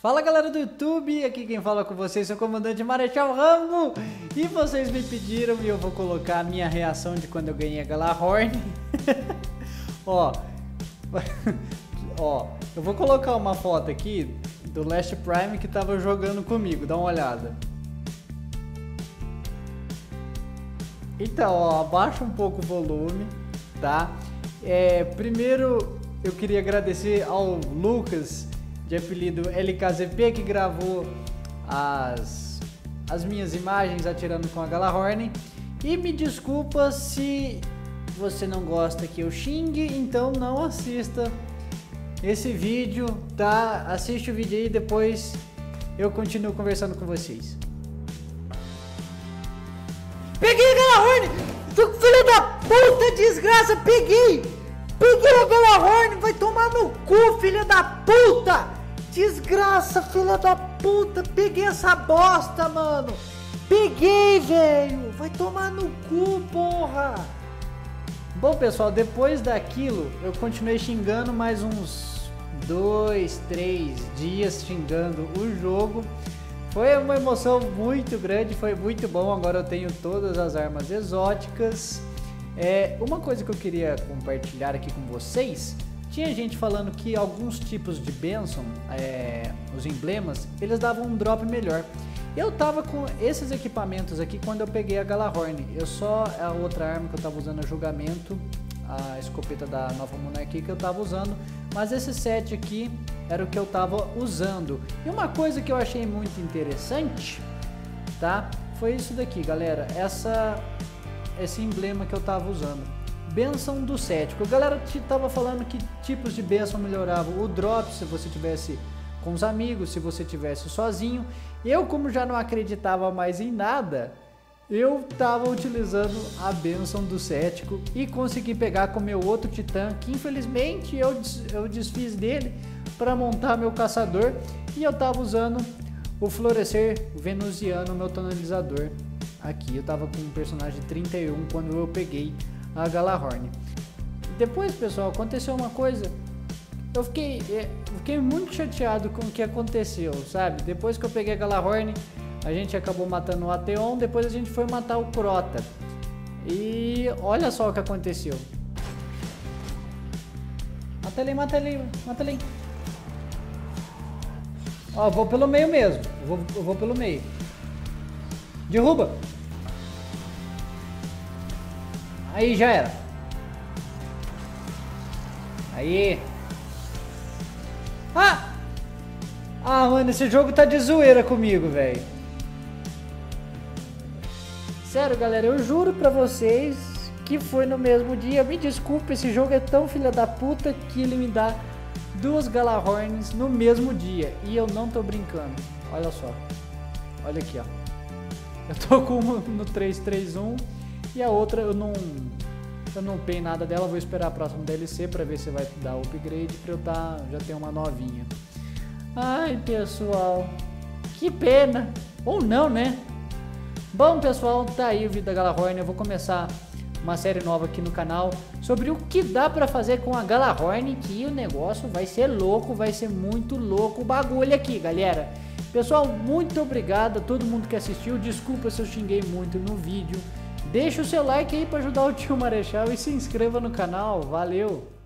Fala galera do YouTube, aqui quem fala com vocês é o comandante Marechal Rambo E vocês me pediram e eu vou colocar a minha reação de quando eu ganhei a Galahorn Ó, ó, eu vou colocar uma foto aqui do Last Prime que tava jogando comigo, dá uma olhada. Então, ó, abaixa um pouco o volume, tá? É, primeiro eu queria agradecer ao Lucas de apelido LKZP, que gravou as, as minhas imagens atirando com a Galahorn. E me desculpa se você não gosta que eu xingue, então não assista esse vídeo, tá? Assiste o vídeo aí e depois eu continuo conversando com vocês. Peguei a Galahorn! Filho da puta, desgraça, peguei! Peguei a Galahorn, vai tomar no cu, filho da puta! Desgraça, filha da puta, peguei essa bosta, mano. Peguei, velho. Vai tomar no cu, porra. Bom, pessoal, depois daquilo, eu continuei xingando mais uns dois, três dias xingando o jogo. Foi uma emoção muito grande, foi muito bom. Agora eu tenho todas as armas exóticas. É, uma coisa que eu queria compartilhar aqui com vocês tinha gente falando que alguns tipos de Benson, é, os emblemas, eles davam um drop melhor. Eu tava com esses equipamentos aqui quando eu peguei a Galahorn. Eu só a outra arma que eu tava usando a julgamento, a escopeta da Nova Monarquia que eu tava usando, mas esse set aqui era o que eu tava usando. E uma coisa que eu achei muito interessante, tá? Foi isso daqui, galera. Essa esse emblema que eu tava usando. Benção do cético. A galera tava falando que tipos de bênção melhoravam. O drop, se você tivesse com os amigos, se você tivesse sozinho. Eu, como já não acreditava mais em nada, eu tava utilizando a benção do cético e consegui pegar com meu outro titã, que infelizmente eu, eu desfiz dele para montar meu caçador e eu tava usando o florescer venusiano, meu tonalizador. Aqui eu tava com um personagem 31 quando eu peguei a Galahorn. Depois, pessoal, aconteceu uma coisa. Eu fiquei, é, fiquei muito chateado com o que aconteceu, sabe? Depois que eu peguei a Galahorn, a gente acabou matando o Ateon, depois a gente foi matar o Crota. E olha só o que aconteceu. Mata ele, mata ele, mata ele. Ó, vou pelo meio mesmo. Eu vou, eu vou pelo meio. Derruba. Aí já era. Aí. Ah! Ah, mano, esse jogo tá de zoeira comigo, velho. Sério, galera, eu juro pra vocês que foi no mesmo dia. Me desculpe, esse jogo é tão filha da puta que ele me dá duas Galahorns no mesmo dia. E eu não tô brincando. Olha só. Olha aqui, ó. Eu tô com uma no 331 e a outra eu não eu não upei nada dela, vou esperar a próxima DLC para ver se vai dar upgrade para eu tá, já ter uma novinha. Ai, pessoal, que pena. Ou não, né? Bom, pessoal, tá aí o vídeo da Galahorn. Eu vou começar uma série nova aqui no canal sobre o que dá para fazer com a Galahorn, que o negócio vai ser louco, vai ser muito louco o bagulho aqui, galera. Pessoal, muito obrigado a todo mundo que assistiu. Desculpa se eu xinguei muito no vídeo. Deixa o seu like aí para ajudar o tio Marechal e se inscreva no canal. Valeu!